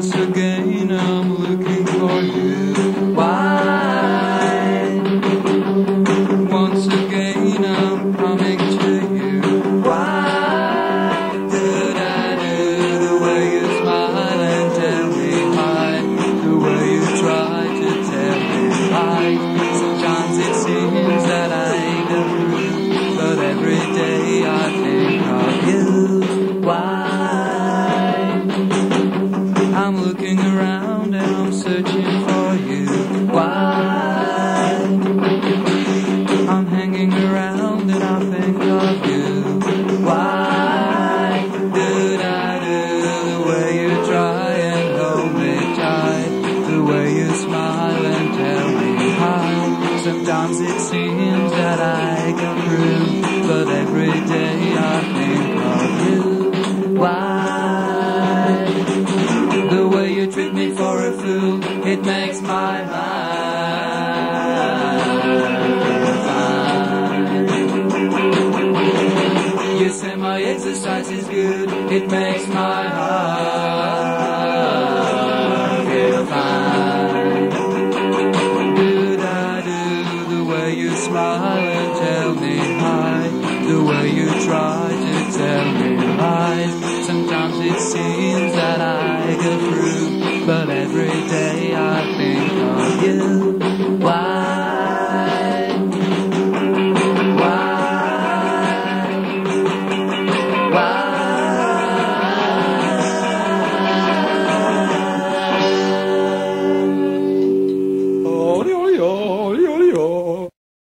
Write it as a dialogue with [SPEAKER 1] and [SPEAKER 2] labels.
[SPEAKER 1] Once again I'm looking for you. Looking around and I'm searching for you. Why? I'm hanging around and I think of you. Why did I do the way you try and hold me tight? The way you smile and tell me hi. Sometimes it seems that I come through, it makes my mind fine. You say my exercise is good, it makes my heart feel fine. Did I do the way you smile and tell me hi? The way you try to tell me lies. Sometimes it seems that I go through Why?